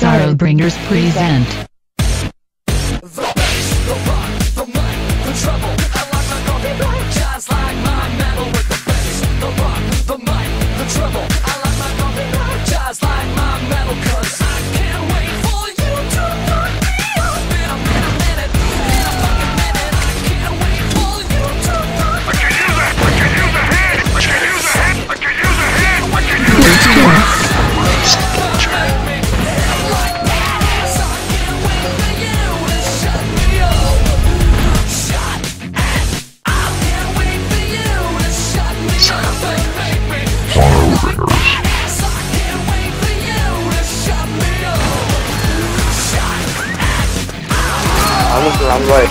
Sorrowbringers present was the wrong way.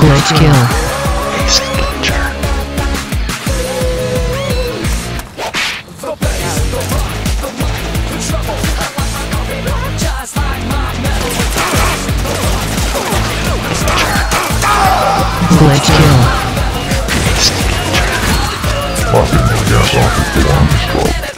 Glitch kill. Glitch kill. Fucking gas off the.